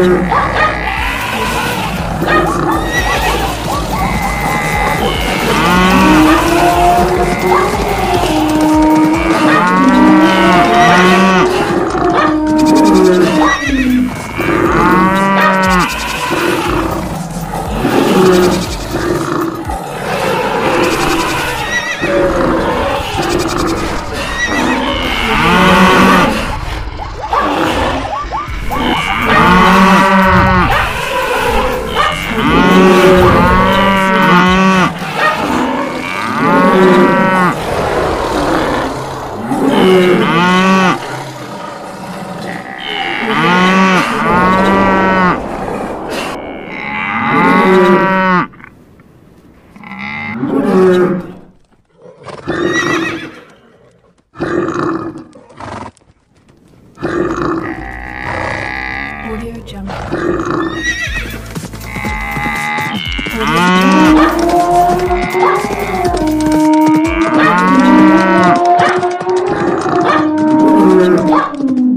Thank. Audio jump. やった!